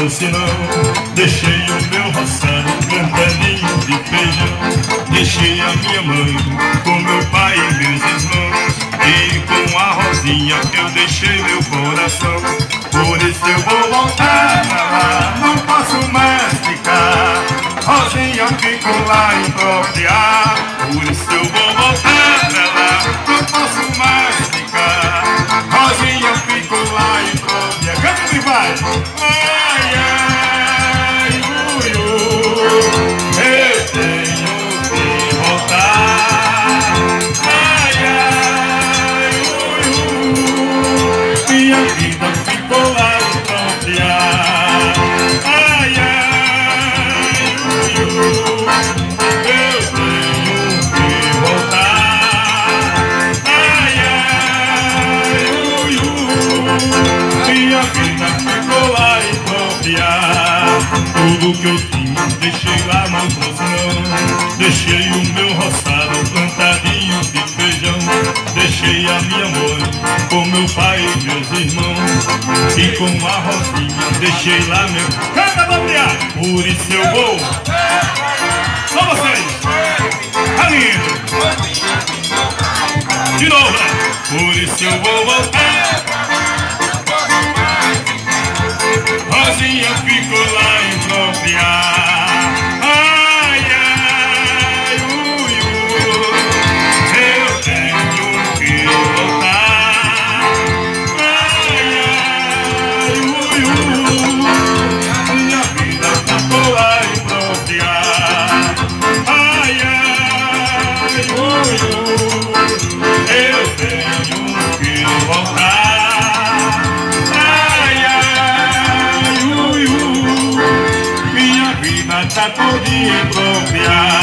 trouxe não. Deixei o meu roçado cantadinho de feijão. Deixei a minha mãe com meu pai e meus irmãos. E com a rosinha eu deixei meu coração. Por isso eu vou voltar lá, não posso mais ficar. Rosinha fico lá em impropriar minha vida lá em confiar Tudo que eu tinha deixei lá trouxe não Deixei o meu roçado plantadinho de feijão Deixei a minha mãe com meu pai e meus irmãos E com a rosinha deixei lá meu Canta, Gabriel! Por isso eu vou Só vocês! Lindo! De novo, né? Por isso eu vou voltar Minha vida ficou lá em Propriar Eu tenho essa podia copiar.